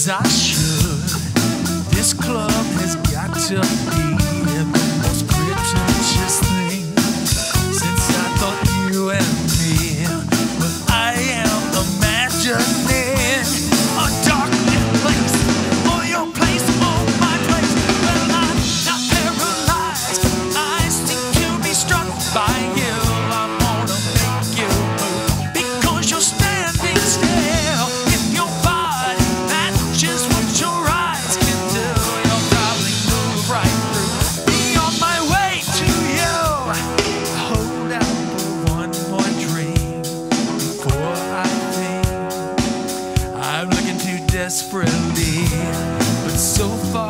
as I should. This club has got to be the most pretentious thing since I thought you and me. But I am imagining. best. But so far.